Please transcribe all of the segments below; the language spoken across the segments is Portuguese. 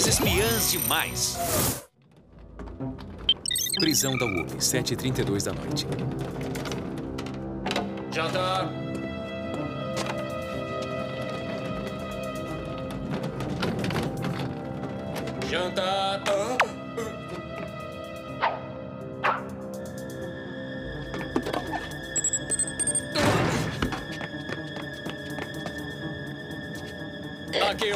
Três espiãs demais. Prisão da UP, 7h32 da noite. Janta! Janta! Ah.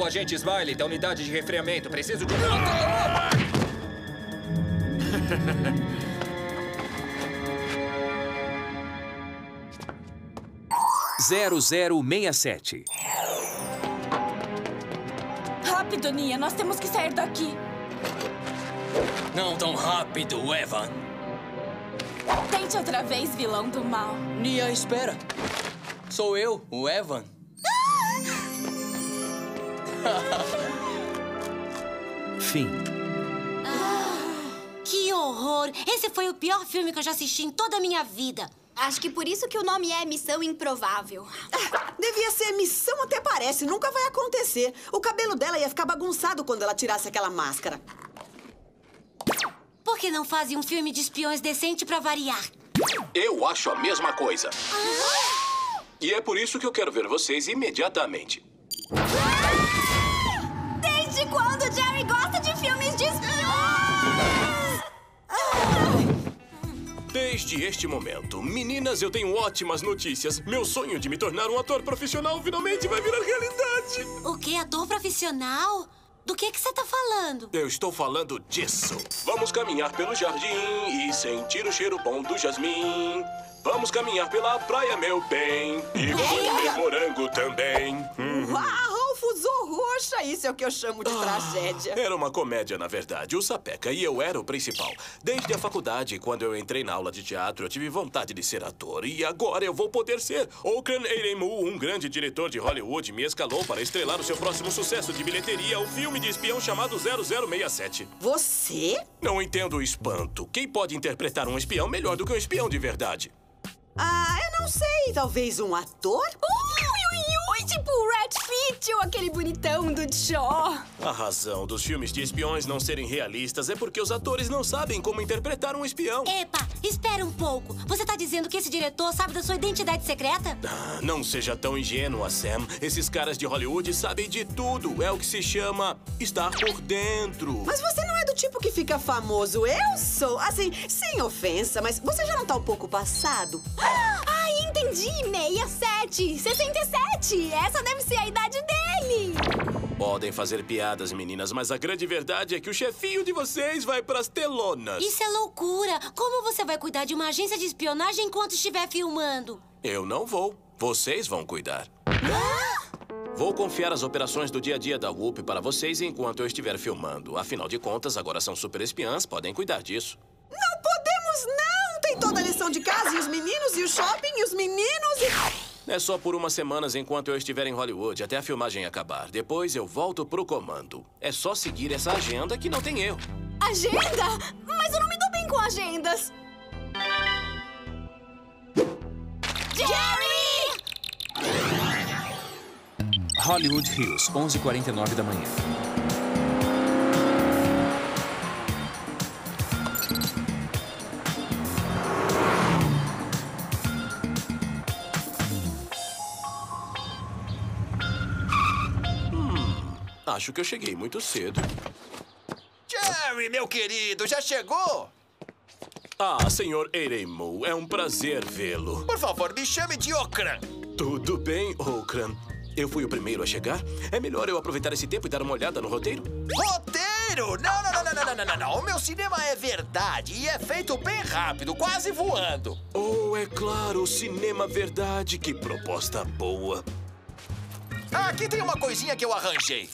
O agente Smiley da unidade de refriamento. Preciso de... Zero zero meia sete. Rápido, Nia, nós temos que sair daqui. Não tão rápido, Evan. Tente outra vez, vilão do mal. Nia, espera. Sou eu, o Evan. Fim. Que horror! Esse foi o pior filme que eu já assisti em toda a minha vida. Acho que por isso que o nome é Missão Improvável. Devia ser missão até parece, nunca vai acontecer. O cabelo dela ia ficar bagunçado quando ela tirasse aquela máscara. Por que não fazem um filme de espiões decente pra variar? Eu acho a mesma coisa. E é por isso que eu quero ver vocês imediatamente. Desde quando o Jerry gosta de filmes de espiões? Desde este momento, meninas, eu tenho ótimas notícias. Meu sonho de me tornar um ator profissional finalmente vai virar realidade. O que? Ator profissional? Do que que você tá falando? Eu estou falando disso. Vamos caminhar pelo jardim e sentir o cheiro bom do jasmim. Vamos caminhar pela praia, meu bem. E comer morango também. Hum. Uau, fusou roxa! Isso é o que eu chamo de tragédia. Era uma comédia, na verdade. O Sapeca e eu era o principal. Desde a faculdade, quando eu entrei na aula de teatro, eu tive vontade de ser ator. E agora eu vou poder ser. Okran Eiremu, um grande diretor de Hollywood, me escalou para estrelar o seu próximo sucesso de bilheteria, o filme de espião chamado 0067. Você? Não entendo o espanto. Quem pode interpretar um espião melhor do que um espião de verdade? Ah, eu não sei. Talvez um ator? Ui, ui, ui, tipo o Red Fit ou aquele bonitão do Shaw. A razão dos filmes de espiões não serem realistas é porque os atores não sabem como interpretar um espião. Epa, espera um pouco. Você tá dizendo que esse diretor sabe da sua identidade secreta? Ah, não seja tão ingênua, Sam. Esses caras de Hollywood sabem de tudo. É o que se chama estar por dentro. Mas você não é do tipo que fica famoso. Eu sou. Assim, sem ofensa, mas você já não tá um pouco passado? Ah, entendi! 67! 67! Essa deve ser a idade dele! Podem fazer piadas, meninas, mas a grande verdade é que o chefinho de vocês vai pras telonas. Isso é loucura! Como você vai cuidar de uma agência de espionagem enquanto estiver filmando? Eu não vou. Vocês vão cuidar. Vou confiar as operações do dia a dia da UP para vocês enquanto eu estiver filmando. Afinal de contas, agora são super espiãs, podem cuidar disso. Não podemos, não! Tem toda a lição de casa e os meninos e o shopping e os meninos e... É só por umas semanas enquanto eu estiver em Hollywood, até a filmagem acabar. Depois eu volto pro comando. É só seguir essa agenda que não tem erro. Agenda? Mas eu não me dou bem com agendas. Jerry! Hollywood Hills, 11h49 da manhã. Acho que eu cheguei muito cedo. Jerry, meu querido, já chegou? Ah, senhor Eiremu, é um prazer vê-lo. Por favor, me chame de Okran. Tudo bem, Okran? Eu fui o primeiro a chegar? É melhor eu aproveitar esse tempo e dar uma olhada no roteiro? Roteiro? Não, não, não, não, não, não, não, não. O meu cinema é verdade e é feito bem rápido, quase voando. Oh, é claro, cinema verdade. Que proposta boa. Aqui tem uma coisinha que eu arranjei.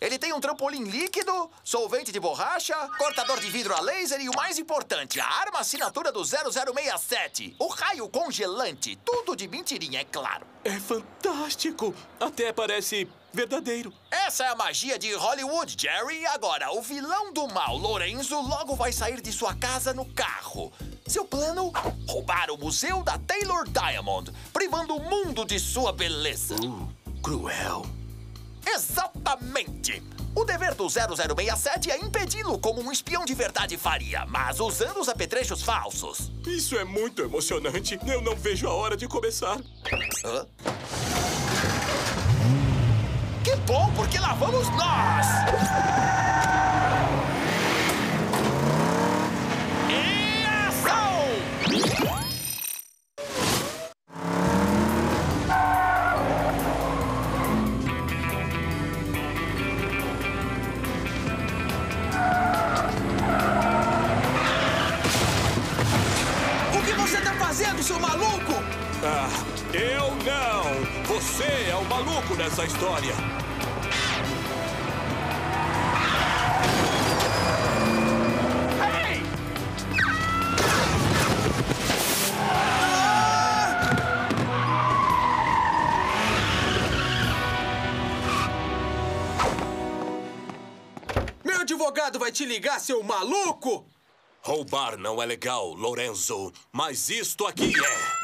Ele tem um trampolim líquido, solvente de borracha, cortador de vidro a laser e o mais importante, a arma assinatura do 0067. O raio congelante. Tudo de mentirinha, é claro. É fantástico. Até parece verdadeiro. Essa é a magia de Hollywood, Jerry. Agora, o vilão do mal, Lorenzo, logo vai sair de sua casa no carro. Seu plano? Roubar o museu da Taylor Diamond, privando o mundo de sua beleza. Uh, cruel. Exatamente! O dever do 0067 é impedi-lo como um espião de verdade faria, mas usando os apetrechos falsos. Isso é muito emocionante. Eu não vejo a hora de começar. Hã? Que bom, porque lá vamos nós! Fazendo, seu maluco? Ah, eu não! Você é o maluco nessa história. Meu advogado vai te ligar, seu maluco! Roubar não é legal, Lorenzo. Mas isto aqui é.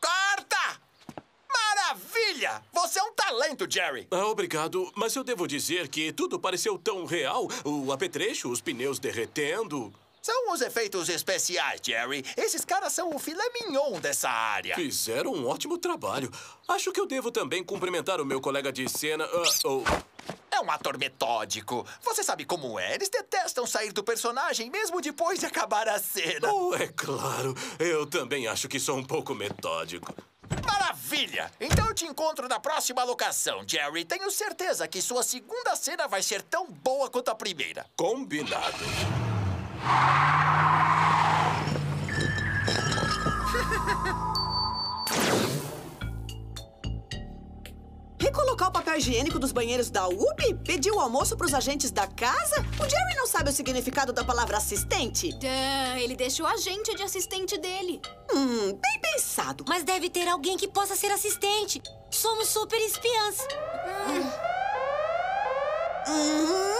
Corta! Maravilha! Você é um talento, Jerry! Ah, obrigado, mas eu devo dizer que tudo pareceu tão real. O apetrecho, os pneus derretendo. São os efeitos especiais, Jerry. Esses caras são o filé mignon dessa área. Fizeram um ótimo trabalho. Acho que eu devo também cumprimentar o meu colega de cena. ah, oh, É um ator metódico. Você sabe como é. Eles detestam sair do personagem mesmo depois de acabar a cena. oh, é claro. Eu também acho que sou um pouco metódico. Maravilha! Então eu te encontro na próxima locação, Jerry. Tenho certeza que sua segunda cena vai ser tão boa quanto a primeira. Combinado. Recolocar o papel higiênico dos banheiros da UB? Pedir o almoço pros agentes da casa? O Jerry não sabe o significado da palavra assistente? Duh, ele deixou a gente de assistente dele. Hum, bem pensado. Mas deve ter alguém que possa ser assistente. Somos super espiãs. Hum,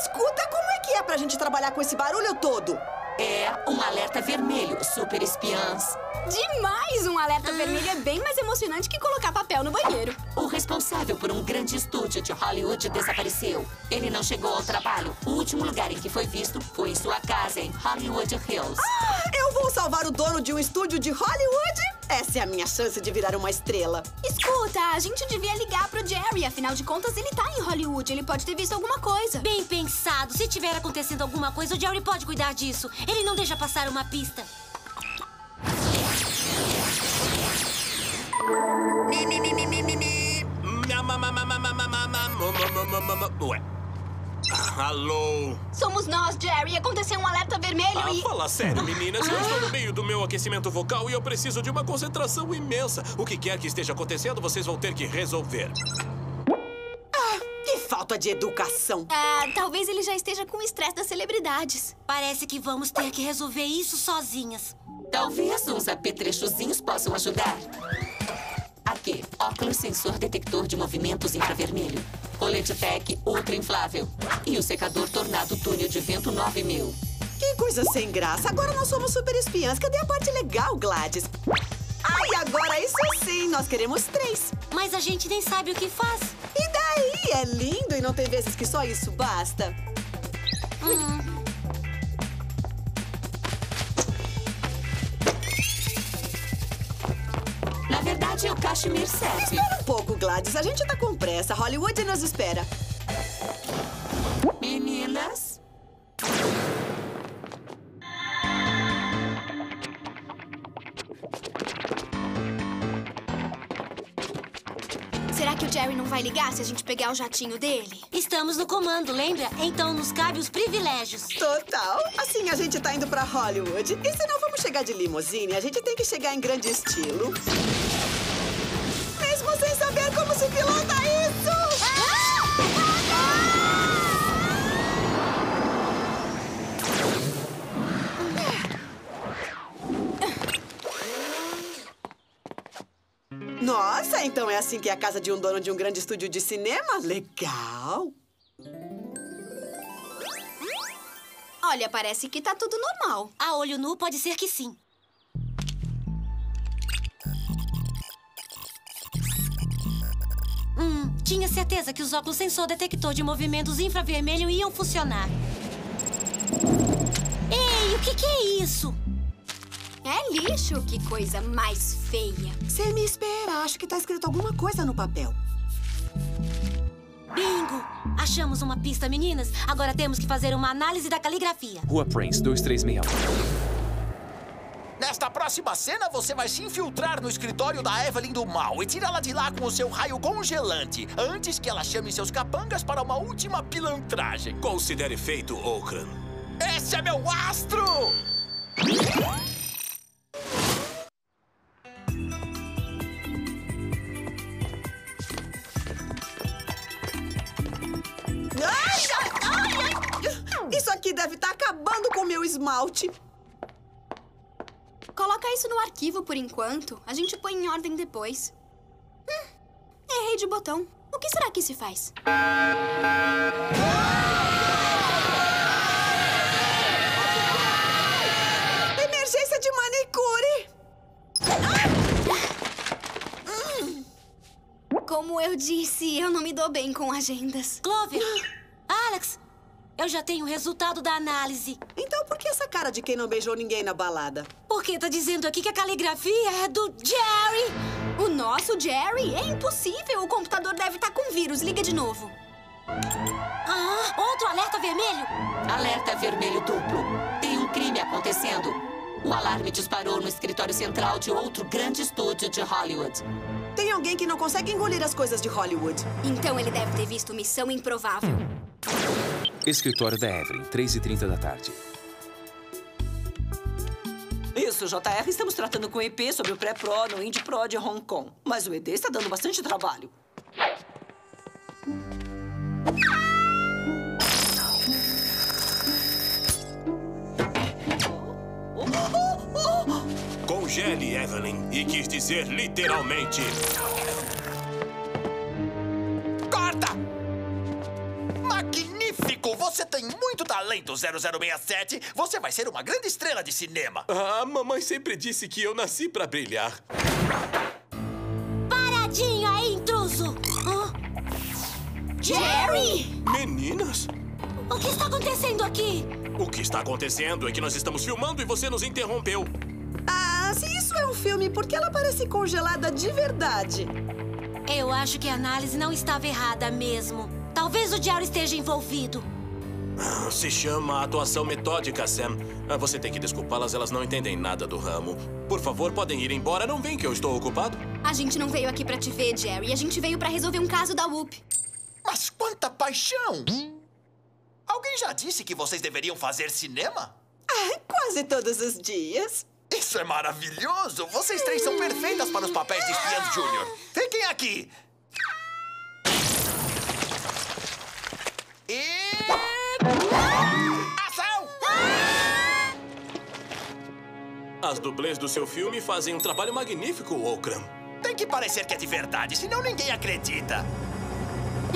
escuta, como é que é pra gente trabalhar com esse barulho todo? É um alerta vermelho, super espiãs. Demais! Um alerta vermelho é bem mais emocionante que colocar papel no banheiro. O responsável por um grande estúdio de Hollywood desapareceu. Ele não chegou ao trabalho. O último lugar em que foi visto foi em sua casa, em Hollywood Hills. Ah, eu vou salvar o dono de um estúdio de Hollywood? Essa é a minha chance de virar uma estrela. Escuta, a gente devia ligar pro Jerry. Afinal de contas, ele tá em Hollywood. Ele pode ter visto alguma coisa. Bem pensado. Se tiver acontecendo alguma coisa, o Jerry pode cuidar disso. Ele não deixa passar uma pista. Ué. Ah, Alô? Somos nós, Jerry. Aconteceu um alerta vermelho Ah, e... fala sério, meninas. Eu estou no meio do meu aquecimento vocal e eu preciso de uma concentração imensa. O que quer que esteja acontecendo, vocês vão ter que resolver. Que falta de educação. Ah, talvez ele já esteja com o estresse das celebridades. Parece que vamos ter que resolver isso sozinhas. Talvez uns apetrechozinhos possam ajudar. Aqui, óculos sensor detector de movimentos infravermelho. Colete Tech ultra inflável. E o secador Tornado Túnel de Vento 9000. Que coisa sem graça. Agora nós somos super espiãs. Cadê a parte legal, Gladys? Ai, agora isso sim. Nós queremos três. Mas a gente nem sabe o que faz. E daí? É lindo e não tem vezes que só isso basta. Na Espera um pouco, Gladys. A gente tá com pressa. Hollywood nos espera. Meninas, Será que o Jerry não vai ligar se a gente pegar o jatinho dele? Estamos no comando, lembra? Então nos cabe os privilégios. Total. Assim, a gente tá indo pra Hollywood. E se não vamos chegar de limusine, a gente tem que chegar em grande estilo. Nossa, então é assim que é a casa de um dono de um grande estúdio de cinema? Legal! Olha, parece que tá tudo normal. A olho nu pode ser que sim. Hum, Tinha certeza que os óculos sensor detector de movimentos infravermelho iam funcionar. Ei, o que, que é isso? É lixo, que coisa mais feia. Você me espera, acho que tá escrito alguma coisa no papel. Bingo! Achamos uma pista, meninas. Agora temos que fazer uma análise da caligrafia. Rua Prince, 2361. Nesta próxima cena, você vai se infiltrar no escritório da Evelyn do Mal e tirá-la de lá com o seu raio congelante, antes que ela chame seus capangas para uma última pilantragem. Considere feito, Okran. Esse é meu astro! Esmalte. Coloca isso no arquivo por enquanto. A gente põe em ordem depois. Hum, errei de botão. O que será que se faz? Emergência de manicure! Como eu disse, eu não me dou bem com agendas. Clover! Alex! Eu já tenho o resultado da análise. Então por que essa cara de quem não beijou ninguém na balada? Porque tá dizendo aqui que a caligrafia é do Jerry. O nosso Jerry? É impossível. O computador deve estar com vírus. Liga de novo. Ah, outro alerta vermelho. Alerta vermelho duplo. Tem um crime acontecendo. O alarme disparou no escritório central de outro grande estúdio de Hollywood. Tem alguém que não consegue engolir as coisas de Hollywood. Então ele deve ter visto Missão Improvável. Escritório da Evelyn, 3h30 da tarde. Isso, JR, estamos tratando com o EP sobre o pré-pro no Indie Pro de Hong Kong. Mas o ED está dando bastante trabalho. Congele, Evelyn. E quis dizer literalmente. Você tem muito talento, 0067. Você vai ser uma grande estrela de cinema. Ah, a mamãe sempre disse que eu nasci pra brilhar. Paradinho aí, intruso! Hã? Jerry! Meninas? O que está acontecendo aqui? O que está acontecendo é que nós estamos filmando e você nos interrompeu. Ah, se isso é um filme, por que ela parece congelada de verdade? Eu acho que a análise não estava errada mesmo. Talvez o Jerry esteja envolvido. Se chama atuação metódica, Sam. Ah, Você tem que desculpá-las, elas não entendem nada do ramo. Por favor, podem ir embora. Não vem que eu estou ocupado. A gente não veio aqui pra te ver, Jerry. A gente veio pra resolver um caso da Whoop. Mas quanta paixão! Alguém já disse que vocês deveriam fazer cinema? Ah, quase todos os dias. Isso é maravilhoso! Vocês três são perfeitas para os papéis de espiãs Júnior. Fiquem aqui! E... Ação! As dublês do seu filme fazem um trabalho magnífico, Okram. Tem que parecer que é de verdade, senão ninguém acredita.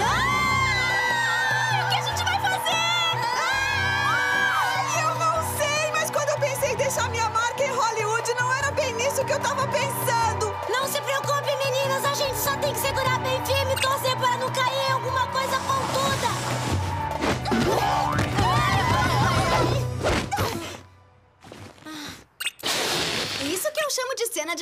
Ah! O que a gente vai fazer? Ah, eu não sei, mas quando eu pensei em deixar minha marca em Hollywood, não era bem nisso que eu tava pensando. Não se preocupe, meninas. A gente só tem que segurar bem firme e torcer para não cair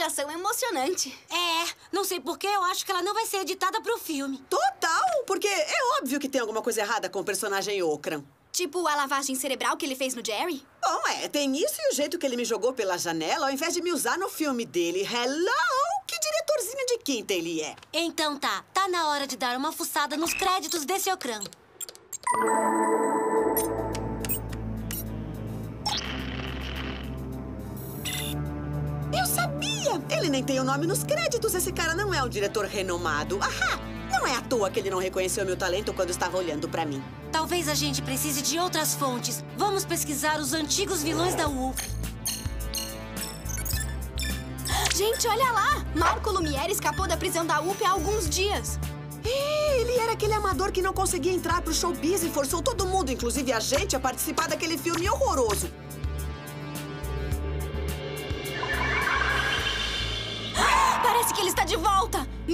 de cena de ação emocionante. É, não sei porquê, eu acho que ela não vai ser editada pro filme. Total, porque é óbvio que tem alguma coisa errada com o personagem Okran. Tipo a lavagem cerebral que ele fez no Jerry? Bom, é, tem isso e o jeito que ele me jogou pela janela ao invés de me usar no filme dele. Hello! Que diretorzinho de quinta ele é. Então tá, tá na hora de dar uma fuçada nos créditos desse Ocran. Sabia! Ele nem tem o nome nos créditos. Esse cara não é um diretor renomado. Ahá! Não é à toa que ele não reconheceu meu talento quando estava olhando pra mim. Talvez a gente precise de outras fontes. Vamos pesquisar os antigos vilões da Wolf. Gente, olha lá! Marco Lumière escapou da prisão da UP há alguns dias. Ih, ele era aquele amador que não conseguia entrar pro showbiz e forçou todo mundo, inclusive a gente, a participar daquele filme horroroso.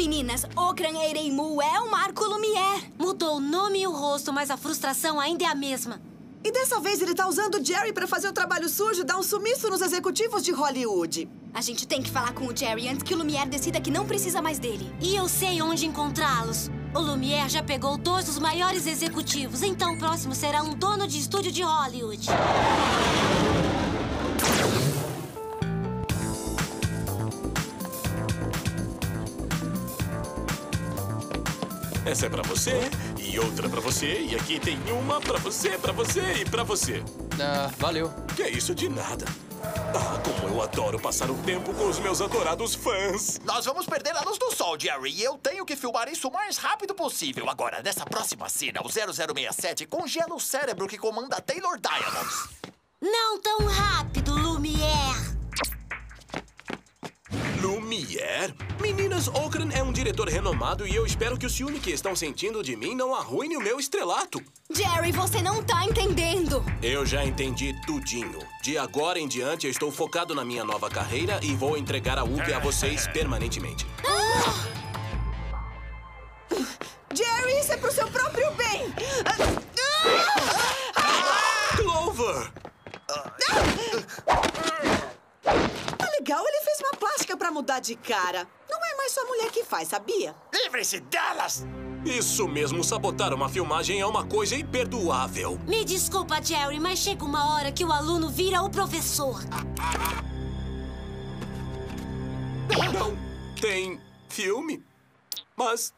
Meninas, Okran Eireimu é o Marco Lumière. Mudou o nome e o rosto, mas a frustração ainda é a mesma. E dessa vez ele tá usando o Jerry pra fazer o trabalho sujo e dar um sumiço nos executivos de Hollywood. A gente tem que falar com o Jerry antes que o Lumière decida que não precisa mais dele. E eu sei onde encontrá-los. O Lumière já pegou dois dos maiores executivos, então o próximo será um dono de estúdio de Hollywood. Essa é pra você, e outra pra você, e aqui tem uma pra você, pra você e pra você. Ah, valeu. Que é isso de nada. Ah, como eu adoro passar o tempo com os meus adorados fãs. Nós vamos perder a luz do sol, Jerry, e eu tenho que filmar isso o mais rápido possível. Agora, nessa próxima cena, o 0067 congela o cérebro que comanda Taylor Diamonds. Não tão rápido, Lumière. Lumière? Meninas, Okran é um diretor renomado e eu espero que o ciúme que estão sentindo de mim não arruine o meu estrelato. Jerry, você não tá entendendo. Eu já entendi tudinho. De agora em diante, eu estou focado na minha nova carreira e vou entregar a UP a vocês permanentemente. Jerry, isso é pro seu próprio bem! Clover! Tá legal, ele uma plástica pra mudar de cara. Não é mais sua mulher que faz, sabia? Livrem-se delas! Isso mesmo, sabotar uma filmagem é uma coisa imperdoável. Me desculpa, Jerry, mas chega uma hora que o aluno vira o professor. Não tem filme? Mas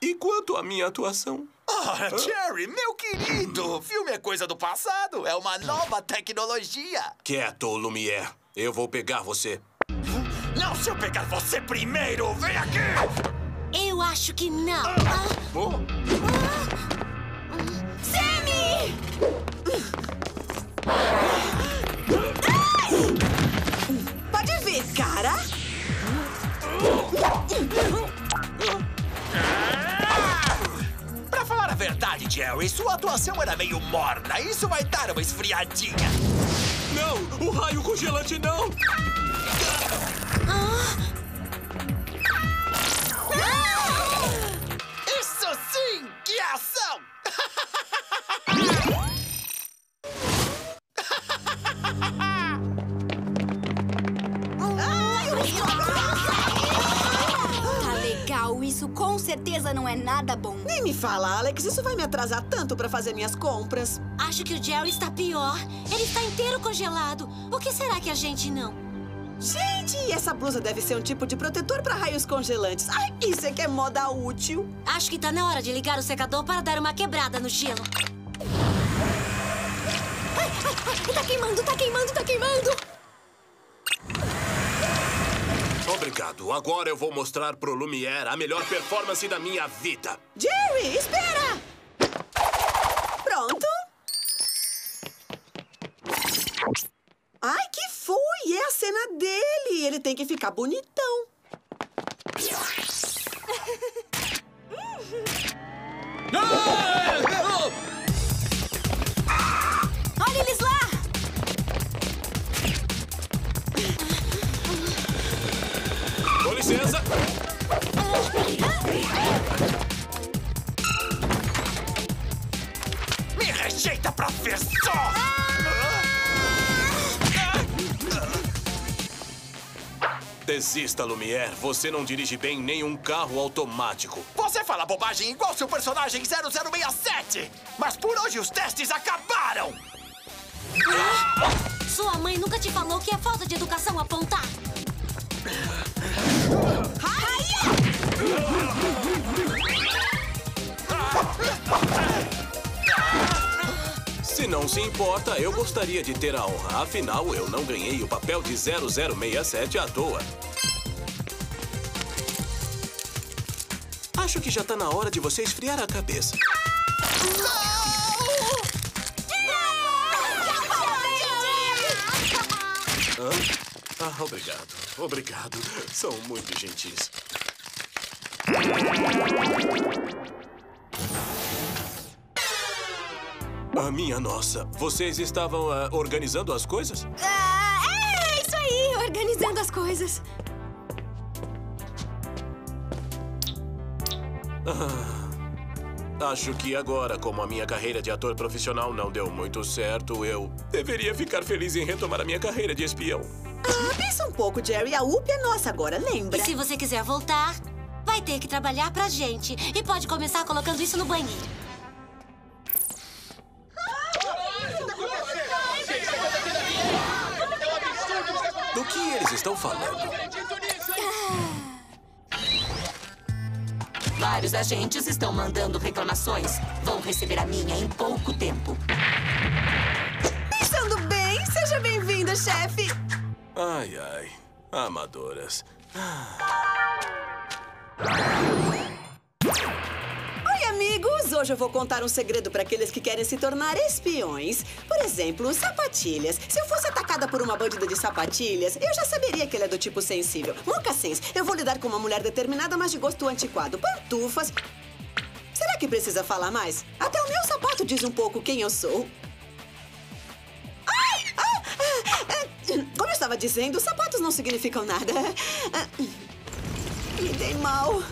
e quanto à minha atuação? Ora, Jerry, meu querido! Filme é coisa do passado, é uma nova tecnologia. Quieto, Lumière. Eu vou pegar você. Não, se eu pegar você primeiro, vem aqui! Eu acho que não. Oh. Sammy! Pode ver, cara. Pra falar a verdade, Jerry, sua atuação era meio morna. Isso vai dar uma esfriadinha. Não! O raio congelante não! Alex. Isso vai me atrasar tanto pra fazer minhas compras. Acho que o Jerry está pior. Ele está inteiro congelado. O que será que a gente não? Gente, essa blusa deve ser um tipo de protetor pra raios congelantes. Ai, isso é que é moda útil. Acho que tá na hora de ligar o secador para dar uma quebrada no gelo. Tá queimando, tá queimando, tá queimando! Obrigado. Agora eu vou mostrar pro Lumière a melhor performance da minha vida. Jerry, espera! Pronto. Ai, que foi? É a cena dele. Ele tem que ficar bonitão. Olha Desista, Lumière. Você não dirige bem nenhum carro automático. Você fala bobagem igual seu personagem 0067! Mas por hoje os testes acabaram! Sua mãe nunca te falou que é falta de educação apontar. Se não se importa, eu gostaria de ter a honra. Afinal, eu não ganhei o papel de 0067 à toa. Acho que já tá na hora de você esfriar a cabeça. Ah, obrigado. Obrigado. São muito gentis. Ah, minha nossa. Vocês estavam ah, organizando as coisas? Ah, é isso aí, organizando as coisas. Ah, acho que agora, como a minha carreira de ator profissional não deu muito certo, eu deveria ficar feliz em retomar a minha carreira de espião. Ah, pensa um pouco, Jerry. A UP é nossa agora, lembra? E se você quiser voltar, vai ter que trabalhar pra gente. E pode começar colocando isso no banheiro. Do que eles estão falando? Vários agentes estão mandando reclamações. Vão receber a minha em pouco tempo. Pensando bem, seja bem-vindo, chefe. Ai, ai. Amadoras. Oi, amigos! Hoje eu vou contar um segredo para aqueles que querem se tornar espiões. Por exemplo, sapatilhas. Se eu fosse atacada por uma bandida de sapatilhas, eu já saberia que ele é do tipo sensível. Mocassins, eu vou lidar com uma mulher determinada, mas de gosto antiquado. Pantufas. Será que precisa falar mais? Até o meu sapato diz um pouco quem eu sou. Ai! Ah! Ah! Ah! Como eu estava dizendo, sapatos não significam nada. Ah, Me dei mal.